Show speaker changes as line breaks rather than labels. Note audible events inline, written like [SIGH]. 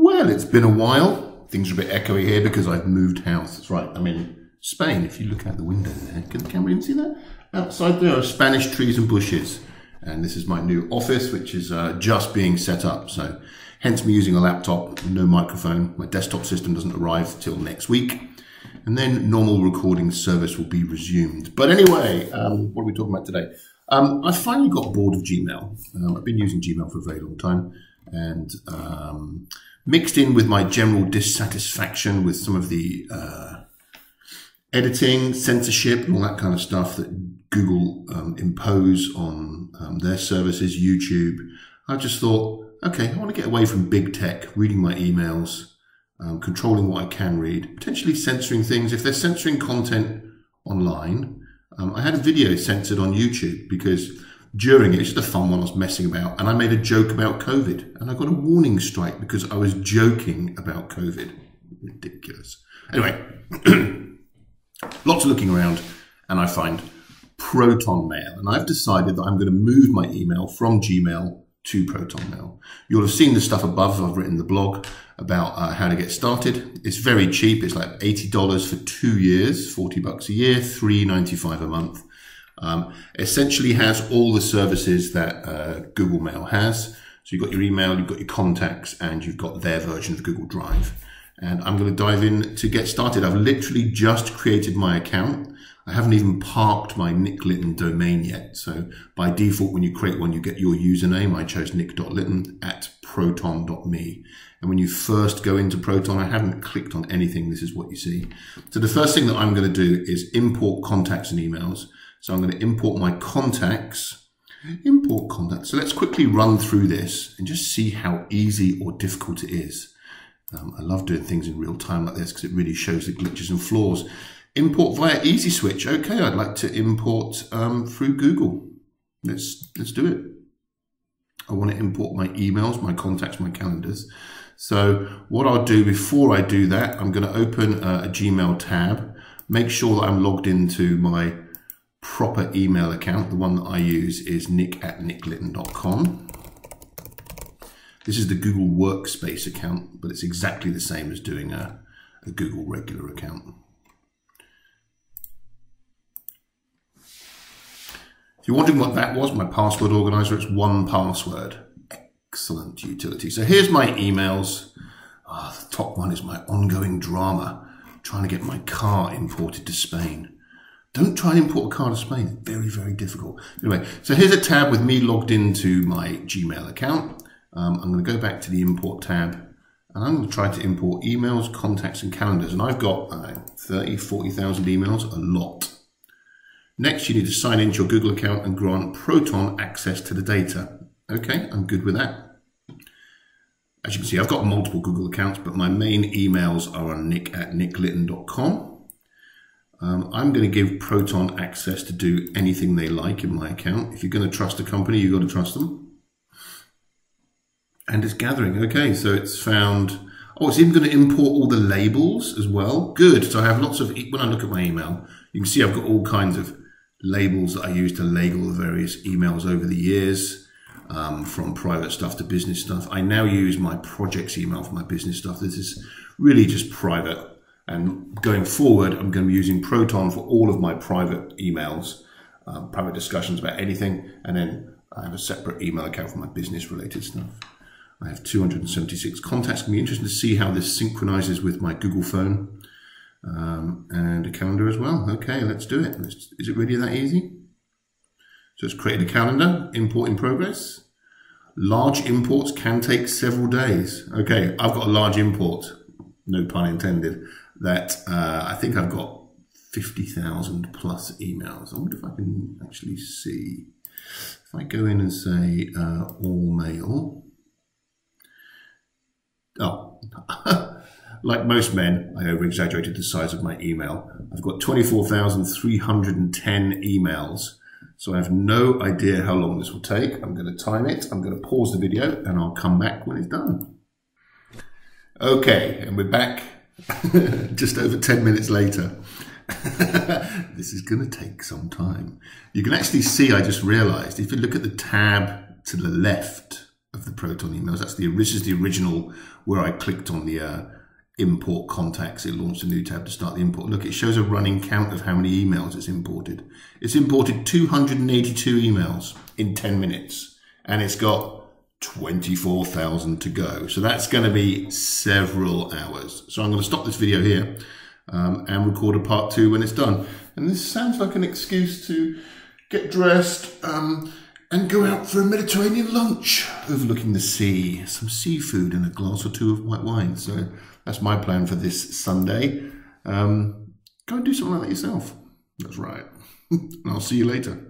Well, it's been a while. Things are a bit echoey here because I've moved house. That's right. I'm in Spain. If you look out the window there, can the camera even see that? Outside there are Spanish trees and bushes. And this is my new office, which is uh, just being set up. So hence me using a laptop, no microphone. My desktop system doesn't arrive till next week. And then normal recording service will be resumed. But anyway, um, what are we talking about today? Um, I finally got bored of Gmail. Um, I've been using Gmail for a very long time. And um, mixed in with my general dissatisfaction with some of the uh, editing, censorship, and all that kind of stuff that Google um, impose on um, their services, YouTube. I just thought, okay, I want to get away from big tech, reading my emails, um, controlling what I can read, potentially censoring things. If they're censoring content online, um, I had a video censored on YouTube because during it, it's just a fun one I was messing about, and I made a joke about COVID, and I got a warning strike because I was joking about COVID. Ridiculous. Anyway, [CLEARS THROAT] lots of looking around, and I find Proton Mail, and I've decided that I'm going to move my email from Gmail to Proton Mail. You'll have seen the stuff above. I've written the blog about uh, how to get started. It's very cheap. It's like $80 for two years, 40 bucks a year, 3.95 a month. Um, essentially has all the services that uh, Google Mail has. So you've got your email, you've got your contacts, and you've got their version of Google Drive. And I'm going to dive in to get started. I've literally just created my account. I haven't even parked my Nick Litten domain yet. So by default, when you create one, you get your username. I chose nick.litten at proton.me. And when you first go into Proton, I haven't clicked on anything. This is what you see. So the first thing that I'm going to do is import contacts and emails. So I'm going to import my contacts, import contacts. So let's quickly run through this and just see how easy or difficult it is. Um, I love doing things in real time like this because it really shows the glitches and flaws. Import via Easy Switch. Okay, I'd like to import um, through Google. Let's let's do it. I want to import my emails, my contacts, my calendars. So what I'll do before I do that, I'm going to open a, a Gmail tab, make sure that I'm logged into my proper email account. The one that I use is nick at nicklitten.com. This is the Google Workspace account, but it's exactly the same as doing a, a Google regular account. If you're wondering what that was, my password organizer, it's one password. Excellent utility. So here's my emails. Oh, the top one is my ongoing drama, trying to get my car imported to Spain. Don't try and import a car to Spain. It's very, very difficult. Anyway, so here's a tab with me logged into my Gmail account. Um, I'm going to go back to the import tab and I'm going to try to import emails, contacts and calendars. And I've got uh, 30, 40,000 emails, a lot. Next, you need to sign into your Google account and grant Proton access to the data. Okay, I'm good with that. As you can see, I've got multiple Google accounts, but my main emails are on nick at nicklitten.com. Um, I'm going to give Proton access to do anything they like in my account. If you're going to trust a company, you've got to trust them. And it's gathering. Okay, so it's found. Oh, it's even going to import all the labels as well. Good. So I have lots of, when I look at my email, you can see I've got all kinds of labels that I use to label the various emails over the years. Um, from private stuff to business stuff. I now use my projects email for my business stuff. This is really just private. And going forward, I'm going to be using Proton for all of my private emails, um, private discussions about anything. And then I have a separate email account for my business related stuff. I have 276 contacts. It's going to be interesting to see how this synchronizes with my Google phone um, and a calendar as well. Okay, let's do it. Let's, is it really that easy? So it's created a calendar, import in progress. Large imports can take several days. Okay, I've got a large import, no pun intended, that uh, I think I've got 50,000 plus emails. I wonder if I can actually see. If I go in and say uh, all mail. Oh, [LAUGHS] like most men, I over exaggerated the size of my email. I've got 24,310 emails so I have no idea how long this will take. I'm going to time it. I'm going to pause the video and I'll come back when it's done. Okay, and we're back [LAUGHS] just over 10 minutes later. [LAUGHS] this is going to take some time. You can actually see, I just realized, if you look at the tab to the left of the Proton emails. That's the this is the original where I clicked on the uh, import contacts. It launched a new tab to start the import. Look, it shows a running count of how many emails it's imported. It's imported 282 emails in 10 minutes, and it's got 24,000 to go. So that's going to be several hours. So I'm going to stop this video here um, and record a part two when it's done. And this sounds like an excuse to get dressed um, and go out for a Mediterranean lunch overlooking the sea, some seafood and a glass or two of white wine. So that's my plan for this Sunday. Um, go and do something like that yourself. That's right. [LAUGHS] and I'll see you later.